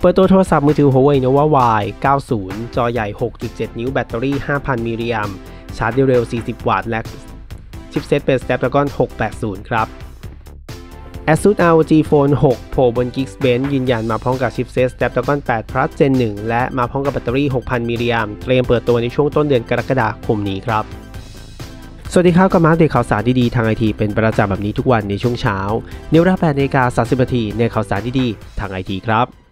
เปิดตัวโทรศัพท์มือถือ Huawei Nova Y 90 จอใหญ่ 6.7 นิ้วแบตเตอรี่ 5,000 มิลลิแอมชาร์จเร็ว 40 วัตต์ และชิปเซตเป็น Snapdragon 680 ครับ ASUS ROG Phone 6 Pro บน Geekbench ยืนยันมาพร้อมกับชิปเซต Snapdragon 8 Plus Gen 1 และมาพร้อมกับแบตเตอรี่ 6,000 มิลลิแอมเตรียมเปิดตัวในช่วงต้นเดือนกรกฎาคมนี้ครับสวัสดีครับกลับมาอัปเดตข่าวสารดีๆ ทางไอทีเป็นประจำแบบนี้ทุกวันในช่วงเช้าในเวลา8นาฬิกา30นาทีในข่าวสารดีๆ ทางไอทีครับ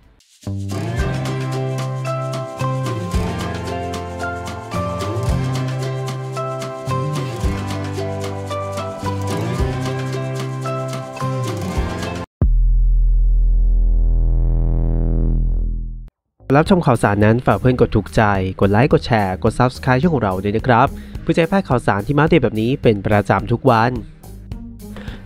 รับชมข่าวสารนั้นฝากเพื่อนกดถูกใจ กดไลค์ กดแชร์ กด Subscribe ช่องของเราด้วยนะครับ เพื่อจะให้พลาดข่าวสารที่มาเดตแบบนี้เป็นประจำทุกวัน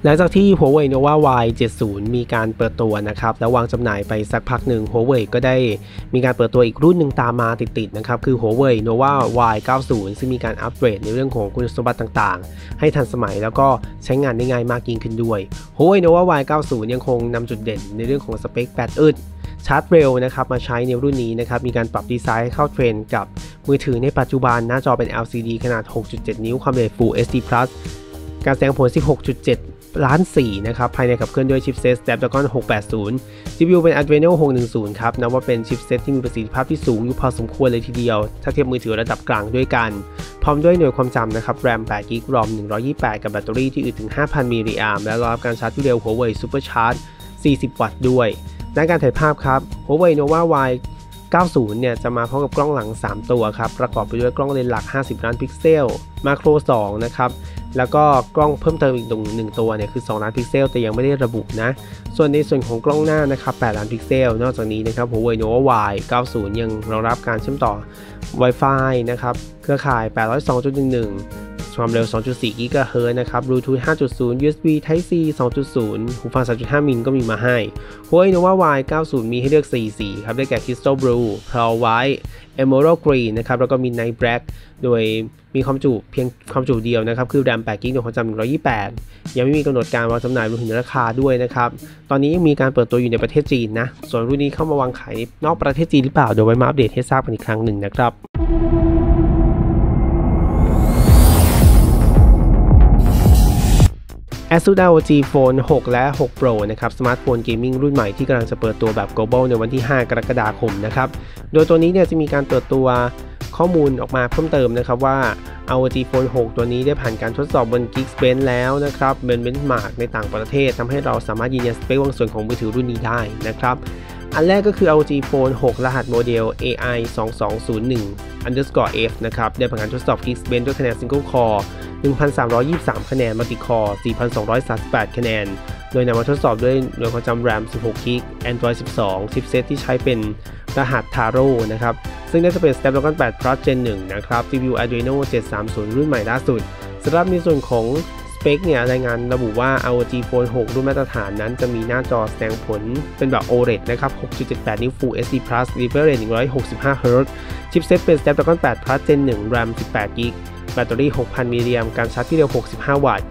หลังจากที่ Huawei Nova Y 70 มีการเปิดตัวนะครับ แล้ววางจำหน่ายไปสักพักหนึ่ง Huawei ก็ได้มีการเปิดตัวอีกรุ่นหนึ่งตามมาติดๆนะครับ คือ Huawei Nova Y 90 ซึ่งมีการอัปเกรดในเรื่องของคุณสมบัติต่างๆ ให้ทันสมัยแล้วก็ใช้งานได้ง่ายมากยิ่งขึ้นด้วย Huawei Nova Y 90 ยังคงนำจุดเด่นในเรื่องของสเปคแบตอึดชาร์จเร็วนะครับมาใช้ในรุ่นนี้นะครับมีการปรับดีไซน์ให้เข้าเทรนด์กับมือถือในปัจจุบันหน้าจอเป็น LCD ขนาด 6.7 นิ้วความเร็ว Full HD Plus การแสดงผล 16.7 ล้าน4นะครับภายในขับเคลื่อนด้วยชิปเซต Snapdragon 680 CPU เป็น Adreno 610 ครับนับว่าเป็นชิปเซตที่มีประสิทธิภาพที่สูงอยู่พอสมควรเลยทีเดียว ถ้าเทียบมือถือระดับกลางด้วยกัน พร้อมด้วยหน่วยความจำนะครับ RAM 8 g b ROM 128 กับแบตเตอรี่ที่อึดถึง 5,000 มิลลิแอมและรองรับการชาร์จที่เร็ว Huawei Supercharge 40 วัตต์ด้วยด้านการถ่ายภาพครับ Huawei Nova Y 90 เนี่ยจะมาพร้อมกับกล้องหลัง 3 ตัวครับ ประกอบไปด้วยกล้องเลนส์หลัก 50 ล้านพิกเซล macro 2 นะครับแล้วก็กล้องเพิ่มเติมอีกตรงหนึ่งตัวเนี่ยคือ 2 ล้านพิกเซล แต่ยังไม่ได้ระบุนะ ส่วนในส่วนของกล้องหน้านะครับ 8 ล้านพิกเซล นอกจากนี้นะครับ Huawei Nova Y 90 ยังรองรับการเชื่อมต่อ Wi-Fi นะครับ เครือข่าย 802.11 ความเร็ว 2.4 GHz นะครับ Bluetooth 5.0 USB Type C 2.0 หูฟัง 3.5 มิลก็มีมาให้ Huawei Nova Y 90 มีให้เลือก 4 สีครับ ได้แก่ Crystal Blue Pearl White Emerald Green นะครับ แล้วก็มี Night Black โดยมีความจุเพียงความจุเดียวนะครับ คือ RAM 8 g b โดยความจำ128 ยังไม่มีกำหนดการวางจำหน่ายรวมถึงราคาด้วยนะครับ ตอนนี้ยังมีการเปิดตัวอยู่ในประเทศจีนนะ ส่วนรุ่นนี้เข้ามาวางขายนอกประเทศจีนหรือเปล่า เดี๋ยวไว้มาอัปเดตให้ทราบกันอีกครั้งหนึ่งนะครับ ASUS ROG Phone 6 และ 6 Pro นะครับ สมาร์ทโฟน gaming รุ่นใหม่ที่กำลังจะเปิดตัวแบบ global ในวันที่ 5 กรกฎาคมนะครับ โดยตัวนี้เนี่ยจะมีการเปิดตัวข้อมูลออกมาเพิ่มเติมนะครับว่า ROG Phone 6 ตัวนี้ได้ผ่านการทดสอบบน Geekbench แล้วนะครับเป็น benchmark ในต่างประเทศทำให้เราสามารถยืนยันสเปคบางส่วนของมือถือรุ่นนี้ได้นะครับ อันแรกก็คือ ROG Phone 6 รหัสโมเดล AI 2201 underscore F นะครับ ได้ผ่านการทดสอบ Geekbench ด้วยคะแนน Single Core 1,323 คะแนน มัลติคอร์ 4,238 คะแนน โดยนำมาทดสอบด้วยหน่วยความจำ RAM 16 g b Android 12 ชิปเซตที่ใช้เป็นรหัส Taro นะครับ ซึ่งน่าจะเป็น Snapdragon 8 Plus Gen 1 นะครับ CPU Adreno 730 รุ่นใหม่ล่าสุดสำหรับในส่วนของสเปคเนี่ยรายงานระบุว่า ROG Phone 6 รุ่นมาตรฐานนั้นจะมีหน้าจอแสดงผลเป็นแบบ OLED นะครับ 6.78 นิ้ว Full HD Plus Refresh Rate 165 Hz chipset เป็น Snapdragon 8 Plus Gen 1 RAM 18 GB แบตเตอรี่ 6,000 มิลลิแอมป์การชาร์จที่เร็ว 65 วัตต์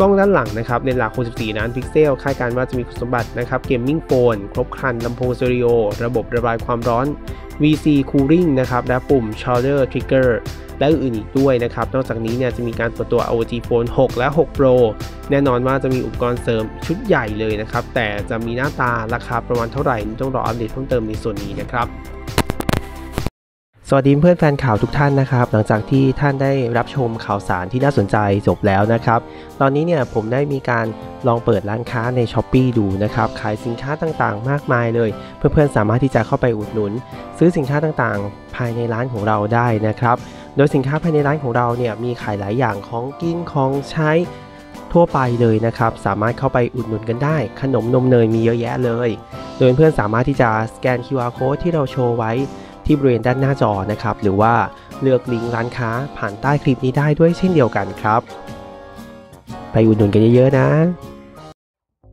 กล้องด้านหลังนะครับเลนส์หลัก 64 ล้านพิกเซล คาดการณ์ว่าจะมีคุณสมบัตินะครับ gaming phone ครบครันลำโพงสเตอริโอ ระบบระบายความร้อน VC Cooling นะครับและปุ่ม Shoulder Trigger และอื่นๆอีกด้วยนะครับ นอกจากนี้เนี่ยจะมีการเปิดตัว ROG Phone 6 และ 6 Pro แน่นอนว่าจะมีอุปกรณ์เสริมชุดใหญ่เลยนะครับ แต่จะมีหน้าตาราคาประมาณเท่าไหร่ ต้องรออัปเดตเพิ่มเติมในส่วนนี้นะครับ วัสดีเพื่อนแฟนข่าวทุกท่านนะครับ หลังจากที่ท่านได้รับชมข่าวสารที่น่าสนใจจบแล้วนะครับ ตอนนี้เนี่ยผมได้มีการลองเปิดร้านค้าใน s h อ p e e ดูนะครับ ขายสินค้าต่างๆ มากมายเลย เพื่อนๆสามารถที่จะเข้าไปอุดหนุน ซื้อสินค้าต่างๆ ภายในร้านของเราได้นะครับ โดยสินค้าภายในร้านของเราเนี่ยมีขายหลายอย่างของกินของใช้ทั่วไปเลยนะครับ สามารถเข้าไปอุดหนุนกันได้ ขนมนมเนยมีเยอะแยะเลย โดยเพื่อนสามารถที่จะสแกน QR code ที่เราโชว์ไว้ ที่บริเวณด้านหน้าจอนะครับ หรือว่าเลือกลิงก์ร้านค้าผ่านใต้คลิปนี้ได้ด้วยเช่นเดียวกันครับ ไปอุดหนุนกันเยอะๆนะ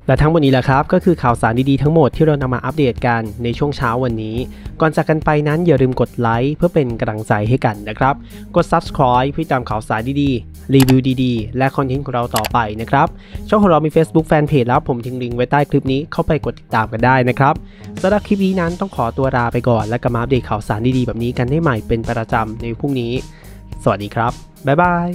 และทั้งหมดนี้แหละครับ ก็คือข่าวสารดีๆทั้งหมดที่เรานำมาอัปเดตกันในช่วงเช้าวันนี้ ก่อนจากกันไปนั้นอย่าลืมกดไลค์เพื่อเป็นกำลังใจให้กันนะครับ กด subscribe เพื่อตามข่าวสารดีๆ รีวิวดีๆ และคอนเทนต์ของเราต่อไปนะครับ ช่องของเรามี Facebook Fanpage แล้วผมทิ้งลิงก์ไว้ใต้คลิปนี้เข้าไปกดติดตามกันได้นะครับสำหรับคลิปนี้นั้นต้องขอตัวลาไปก่อน และกลับมาอัปเดตข่าวสารดีๆแบบนี้กันได้ใหม่เป็นประจำในพรุ่งนี้ สวัสดีครับบ๊ายบาย